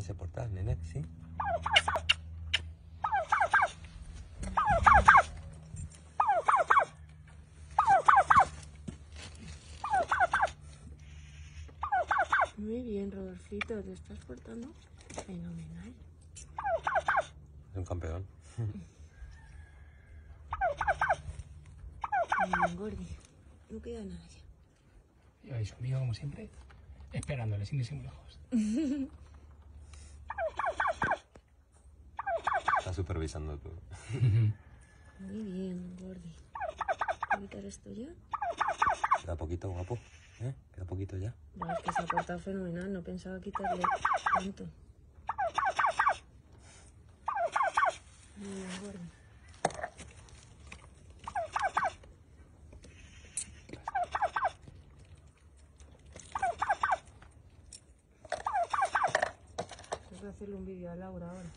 se porta el nene, ¿sí? Muy bien, Rodolfito, te estás portando fenomenal. Es un campeón. Bien, Gordi. No queda nada ya. Y ahí su amigo, como siempre, esperándole sin irse muy lejos. Está supervisando todo. Muy bien, Gordi. ¿Voy a quitar esto ya? Queda poquito, guapo. ¿Eh? Queda poquito ya. No, es que se ha portado fenomenal, no pensaba quitarle tanto. Muy bien, Gordi. Tengo que hacerle un vídeo a Laura ahora.